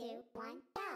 two, one, go!